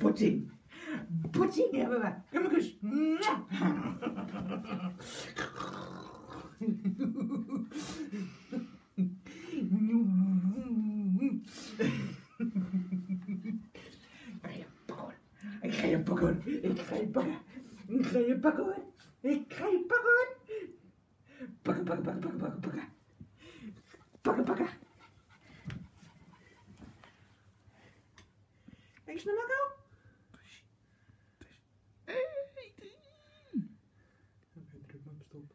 ポチンポチンやばいやばくしうん ga je pakken hoor. Ik ga je pakken. Ik ga je pakken hoor. Ik ga je pakken hoor. Pakken, pakken, pakken, pakken, pakken, pakken. Pakken, pakken. Kijk eens naar Marco. Hey, hey. Ik ben druk, stop.